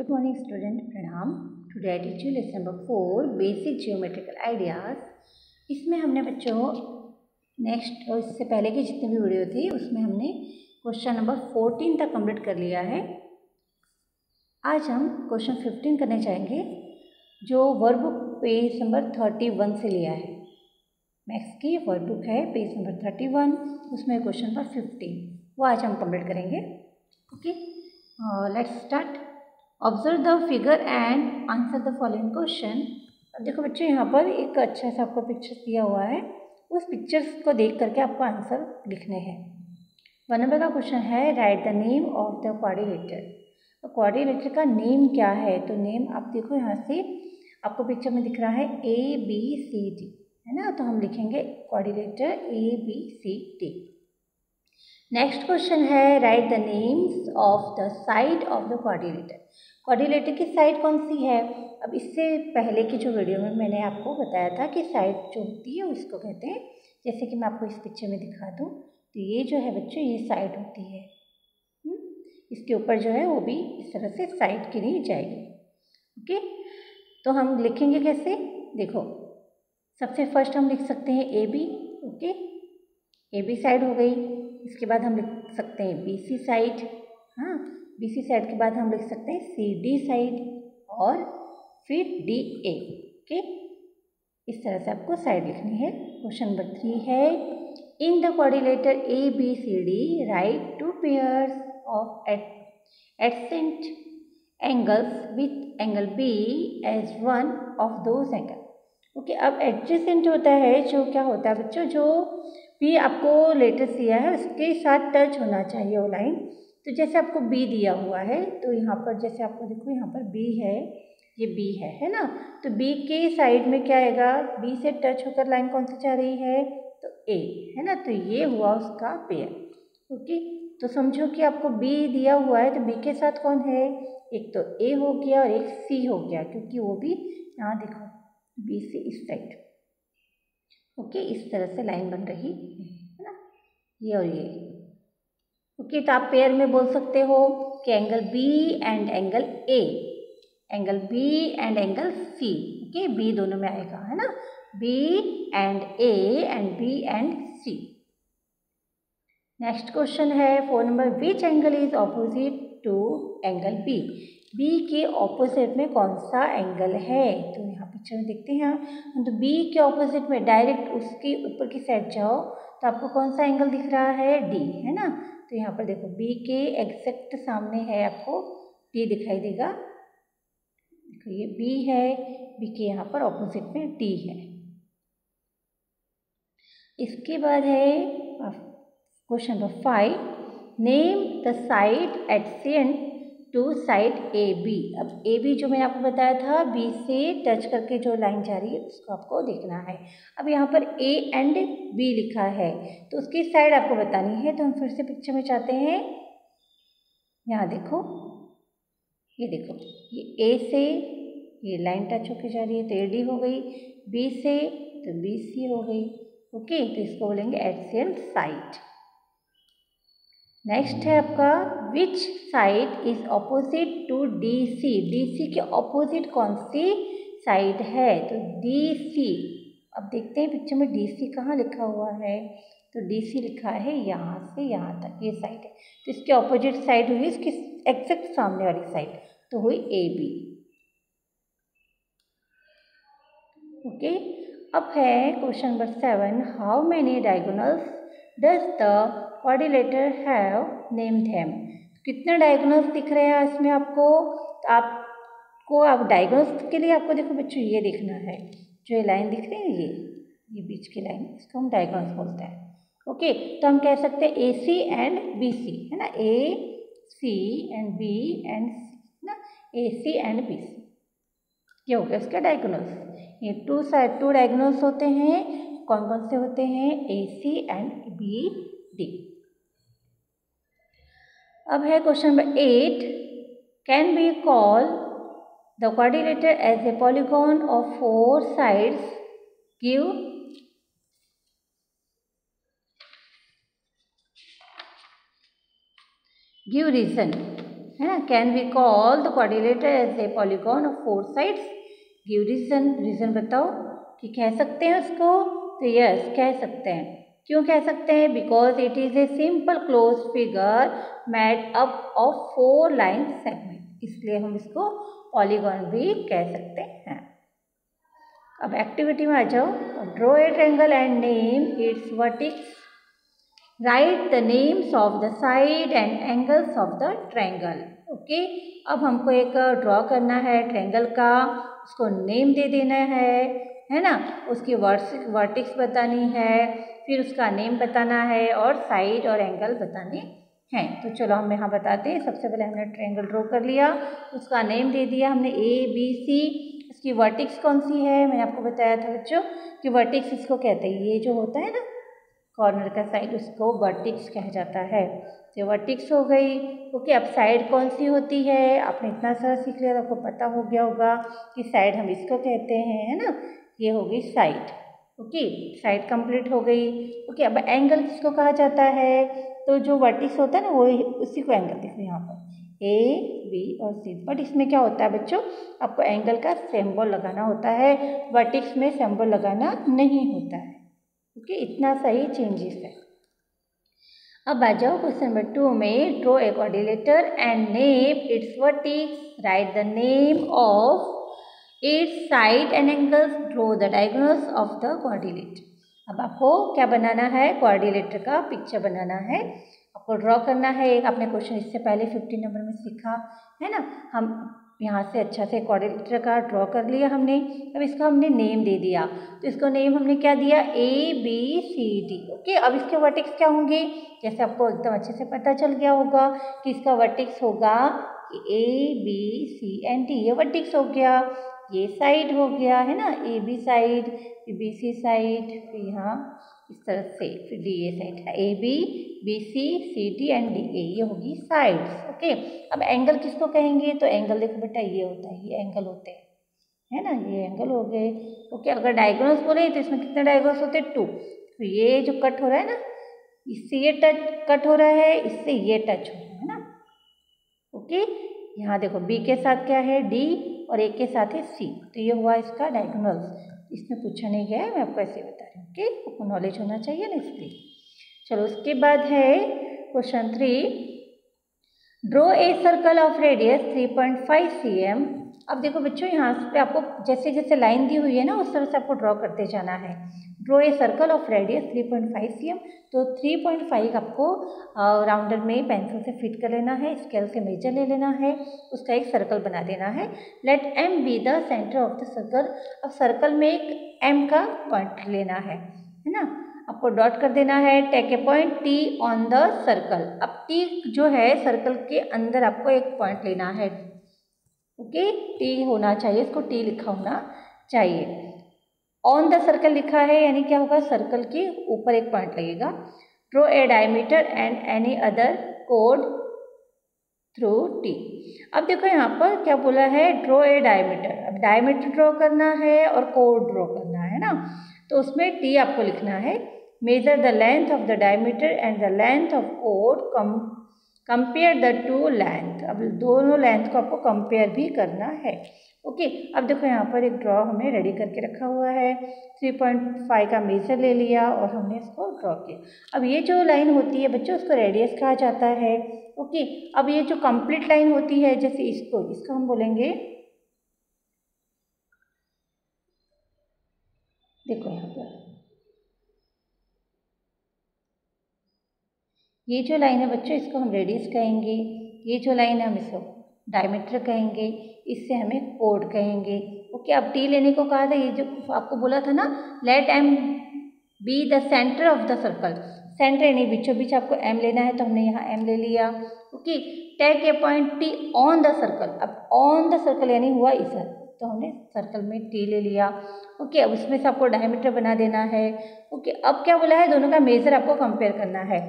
Student, Pranam. Today I teach you lesson number four basic geometrical ideas इसमें हमने बच्चों next और इससे पहले की जितनी भी वीडियो थी उसमें हमने क्वेश्चन नंबर फोर्टीन तक कंप्लीट कर लिया है। आज हम क्वेश्चन फिफ्टीन करने जाएँगे जो work page number thirty one से लिया है। मैथ्स की वर्ब बुक है पेज नंबर थर्टी वन उसमें क्वेश्चन नंबर फिफ्टीन वो आज हम कंप्लीट करेंगे। Okay let's start observe the figure and answer the following question अब देखो बच्चों, यहाँ पर एक अच्छा सा आपको पिक्चर दिया हुआ है। उस पिक्चर्स को देख करके आपको आंसर लिखने हैं। वन नंबर का क्वेश्चन है write the name of the coordinator coordinator का नेम क्या है? तो नेम आप देखो यहाँ से आपको पिक्चर में दिख रहा है ए बी सी डी है ना? तो हम लिखेंगे coordinator A B C D next question है write the names of the side of the coordinator coordinator की साइड कौन सी है? अब इससे पहले की जो वीडियो में मैंने आपको बताया था कि साइड जो होती है, उसको कहते हैं, जैसे कि मैं आपको इस पिक्चर में दिखा दूँ तो ये जो है बच्चों, ये साइड होती है। हम्म? इसके ऊपर जो है, वो भी इस तरह से साइड की नहीं जाएगी। ओके? तो हम लिखेंगे कैसे? देखो, सबसे फ़र्स्ट हम लिख सकते हैं A B okay? A B side हो गई। इसके बाद हम लिख सकते हैं बी सी साइड हाँ बी सी साइड के बाद हम लिख सकते हैं सी डी साइड और फिर डी ए ओके? इस तरह से आपको साइड लिखनी है। क्वेश्चन नंबर थ्री है in the coordinator A B C D write two pairs of at adjacent angles with angle B as one of those angle okay? अब एडजेसेंट होता है, जो क्या होता है बच्चों? जो भी आपको लेटेस्ट दिया है, उसके साथ टच होना चाहिए वो लाइन तो जैसे आपको बी दिया हुआ है तो यहाँ पर जैसे आपको देखो, यहाँ पर बी है, ये बी है है ना? तो बी के साइड में क्या आएगा? बी से टच होकर लाइन कौन सी जा रही है? तो ए है ना? तो ये हुआ उसका पेयर ओके तो समझो कि आपको बी दिया हुआ है तो बी के साथ कौन है? एक तो ए हो गया और एक सी हो गया, क्योंकि वो भी, यहाँ देखो बी से इस साइड ओके, इस तरह से लाइन बन रही है ना? ये और ये। ओके तो आप पेयर में बोल सकते हो कि angle B and angle A angle B and angle C okay? B दोनों में आएगा, है ना? B and A and B and C next question है four number which angle is opposite to angle B B के opposite में कौन सा एंगल है? तो यहाँ पिक्चर में देखते हैं तो बी के ऑपोजिट में डायरेक्ट उसके ऊपर की साइड जाओ तो आपको कौन सा एंगल दिख रहा है? डी है ना? तो यहाँ पर देखो बी के एग्जैक्ट सामने है आपको डी दिखाई देगा। देखो, ये बी है बी के यहाँ पर ऑपोजिट में डी है। इसके बाद है question number five name the side adjacent to side A B अब ए बी जो मैंने आपको बताया था बी से टच करके जो लाइन जा रही है, उसको आपको देखना है। अब यहाँ पर ए एंड बी लिखा है तो उसकी साइड आपको बतानी है तो हम फिर से पिक्चर में चाहते हैं। यहाँ देखो, ये देखो, ये ए से, ये लाइन टच होके जा रही है तो ए डी हो गई। बी से तो बी सी हो गई। ओके तो इसको बोलेंगे एडसियन साइड नेक्स्ट है आपका which side is opposite to D C D C के ऑपोजिट कौन सी साइड है? तो डी सी अब देखते हैं पिक्चर में डी सी कहाँ लिखा हुआ है। तो डी सी लिखा है यहाँ से यहाँ तक, ये साइड है। तो इसके ऑपोजिट साइड हुई, इसकी एग्जैक्ट सामने वाली साइड तो हुई ए बी ओके अब है question number seven how many diagonals does the coordinator have name them कितने डायगोनल्स दिख रहे हैं इसमें आपको? तो आपको आप डायगोनल्स के लिए आपको देखो बच्चों, ये देखना है। जो ये लाइन दिख रही है, ये ये बीच की लाइन इसको हम डायगोनल्स बोलते हैं। ओके तो हम कह सकते हैं A C and B C है ना? A C and B and C ना? A C and B C ये हो गया इसका डायगोनल्स ये टू साइड टू डायगोनल्स होते हैं। कौन कौन से होते हैं? A C and B D अब है question number eight can be call the coordinator as a polygon of four sides give give reason है ना can be call the quadrilateral as a polygon of four sides give reason reason बताओ कि कह सकते हैं उसको। तो yes कह सकते हैं। क्यों कह सकते हैं? Because it is a simple close figure made up of four line segment इसलिए हम इसको पॉलीगॉन भी कह सकते हैं। अब एक्टिविटी में आ जाओ। Draw a triangle and name its vertex write the names of the side and angles of the triangle okay अब हमको एक ड्रॉ करना है ट्रेंगल का। उसको नेम दे देना है। है ना? उसकी वर्स वर्टिक्स बतानी है, फिर उसका नेम बताना है और साइड और एंगल बताने हैं। तो चलो हम यहाँ बताते हैं। सबसे पहले हमने ट्रायंगल ड्रॉ कर लिया, उसका नेम दे दिया हमने ए बी सी इसकी वर्टिक्स कौन सी है? मैंने आपको बताया था बच्चों कि वर्टिक्स इसको कहते हैं। ये जो होता है ना कॉर्नर का साइड उसको वर्टिक्स कहा जाता है। तो वर्टिक्स हो गई। ओके, अब साइड कौन सी होती है? आपने इतना सारा सीख लिया तो आपको पता हो गया होगा कि साइड हम इसको कहते हैं, है ना? ये हो गई साइड। ओके, साइड कंप्लीट हो गई। ओके, अब एंगल किसको कहा जाता है? तो जो वर्टिक्स होता है ना, वो उसी को एंगल देखो यहाँ पर। ए बी और सी बट इसमें क्या होता है बच्चों? आपको एंगल का सिंबल लगाना होता है। वर्टिक्स में सिंबल लगाना नहीं होता है। ओके, इतना सही चेंजेस है। अब आ जाओ क्वेश्चन नंबर टू में draw a coordinator and name its vertex write the name of its side and angles draw the diagonals of the coordinate अब आपको क्या बनाना है? कोऑर्डिनेटर का पिक्चर बनाना है। आपको ड्रॉ करना है। एक आपने क्वेश्चन इससे पहले फिफ्टीन नंबर में सीखा, है ना? हम यहाँ से अच्छा से कोऑर्डिनेटर का ड्रॉ कर लिया हमने। अब इसका हमने नेम दे दिया। तो इसको नेम हमने क्या दिया? A B C D okay अब इसके वर्टिक्स क्या होंगे? जैसे आपको एकदम अच्छे से पता चल गया होगा कि इसका वर्टिक्स होगा A B C and D ये वर्टिक्स हो गया। ये साइड हो गया, है ना? ए बी साइड, फिर बी सी साइड, फिर यहाँ इस तरह से, फिर D A side A B B C C D and D A ये होगी साइड्स ओके अब एंगल किसको कहेंगे? तो एंगल देखो बेटा, ये होता है, ये एंगल होते हैं, है ना? ये एंगल हो गए ओके अगर डायग्नोस बोले तो इसमें कितने डायग्नोस होते? हैं टू तो ये जो कट हो रहा है ना, इससे ये टच कट हो रहा है, इससे ये टच हो रहा है ना? ओके यहाँ देखो बी के साथ क्या है? डी और एक के साथ है सी तो ये हुआ इसका डायगोनल्स इसमें पूछा नहीं गया है, मैं आपको ऐसे बता रही हूँ ओके आपको नॉलेज होना चाहिए ना इसलिए चलो, उसके बाद है question three draw a circle of radius 3.5 point अब देखो बच्चों, यहाँ पे आपको जैसे जैसे लाइन दी हुई है ना, उस तरह से आपको ड्रॉ करते जाना है। Draw a circle of radius 3.5 cm. तो 3.5 आपको राउंडर में पेंसिल से फिट कर लेना है स्केल से मेजर ले लेना है, उसका एक सर्कल बना देना है। Let M be the centre of the circle अब सर्कल में एक एम का पॉइंट लेना है है ना? आपको डॉट कर देना है take a point T on the circle अब टी जो है सर्कल के अंदर आपको एक पॉइंट लेना है। ओके टी होना चाहिए, इसको टी लिखा होना चाहिए। ऑन द सर्कल लिखा है, यानी क्या होगा? सर्कल के ऊपर एक पॉइंट लगेगा। Draw a diameter and any other code through T अब देखो यहाँ पर क्या बोला है? ड्रो ए डायमीटर अब डायमीटर ड्रॉ करना है और कोड ड्रॉ करना है ना? तो उसमें टी आपको लिखना है। Measure the length of the diameter and the length of code come compare the two length अब दोनों लेंथ को आपको कंपेयर भी करना है। ओके अब देखो यहाँ पर एक ड्रॉ हमने रेडी करके रखा हुआ है। थ्री पॉइंट फाइव का मेजर ले लिया और हमने इसको ड्रॉ किया। अब ये जो लाइन होती है बच्चों, उसको रेडियस कहा जाता है। ओके अब ये जो कंप्लीट लाइन होती है, जैसे इसको इसको हम बोलेंगे देखो यहाँ पर ये जो लाइन है बच्चों, इसको हम रेडियस कहेंगे, ये जो लाइन है हम इसको डायमीटर कहेंगे, इससे हमें कोड कहेंगे। ओके अब टी लेने को कहा था, ये जो आपको बोला था ना let M be the centre of the circle centre यानी बीचों बीच आपको एम लेना है तो हमने यहाँ एम ले लिया। Okay take a point T on the circle अब ऑन द सर्कल यानी हुआ इधर। तो हमने सर्कल में टी ले लिया। ओके अब उसमें से आपको डायमीटर बना देना है। ओके अब क्या बोला है? दोनों का मेज़र आपको कंपेयर करना है।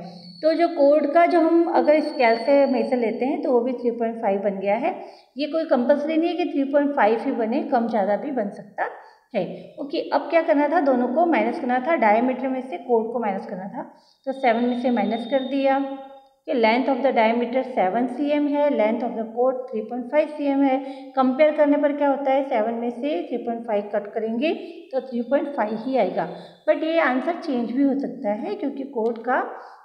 तो जो कोड का जो हम अगर स्केल से मेज़र लेते हैं तो वो भी 3.5 बन गया है। ये कोई कंपल्सरी नहीं है कि 3.5 ही बने, कम ज़्यादा भी बन सकता है। ओके अब क्या करना था? दोनों को माइनस करना था। डायमीटर में से कोड को माइनस करना था। तो सेवन में से माइनस कर दिया। कि length of the diameter seven C M है length of the coat three point five C M है। कंपेयर करने पर क्या होता है? सेवन में से थ्री पॉइंट फाइव कट करेंगे तो थ्री पॉइंट फाइव ही आएगा। बट ये आंसर चेंज भी हो सकता है, क्योंकि कोट का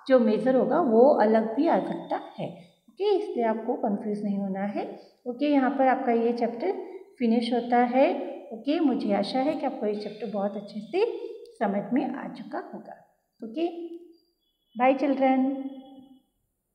जो मेज़र होगा, वो अलग भी आ सकता है। ओके इसलिए आपको कंफ्यूज नहीं होना है। ओके यहाँ पर आपका ये चैप्टर फिनिश होता है। ओके मुझे आशा है कि आपको ये चैप्टर बहुत अच्छे से समझ में आ चुका होगा। Okay bye children